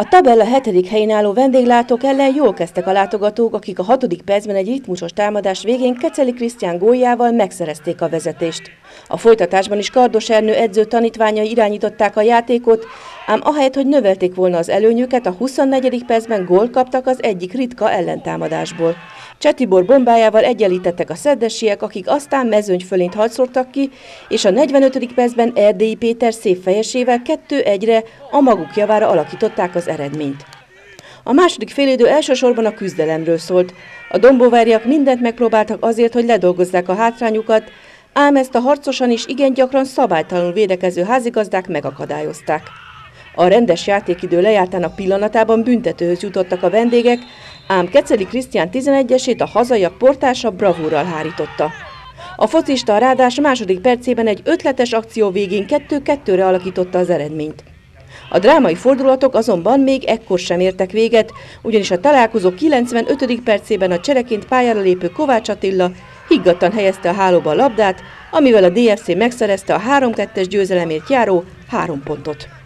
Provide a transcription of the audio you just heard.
A tabella hetedik helyén álló vendéglátók ellen jól kezdtek a látogatók, akik a hatodik percben egy ritmusos támadás végén Keceli Krisztián góljával megszerezték a vezetést. A folytatásban is Kardos Ernő edző tanítványai irányították a játékot, ám ahelyett, hogy növelték volna az előnyüket, a 24. percben gól kaptak az egyik ritka ellentámadásból. Csetibor bombájával egyenlítettek a szeddesiek, akik aztán mezőny fölint harcoltak ki, és a 45. percben Erdélyi Péter szép fejesével 2-1-re a maguk javára alakították az eredményt. A második félidő elsősorban a küzdelemről szólt. A dombóváriak mindent megpróbáltak azért, hogy ledolgozzák a hátrányukat, ám ezt a harcosan is igen gyakran szabálytalanul védekező házigazdák megakadályozták. A rendes játékidő lejártának pillanatában büntetőhöz jutottak a vendégek, ám Keceli Krisztián 11-esét a hazaiak portása bravúrral hárította. A focista a rádás második percében egy ötletes akció végén 2-2-re alakította az eredményt. A drámai fordulatok azonban még ekkor sem értek véget, ugyanis a találkozó 95. percében a csereként pályára lépő Kovács Attila higgadtan helyezte a hálóba a labdát, amivel a DFC megszerezte a 3-2-es győzelemért járó három pontot.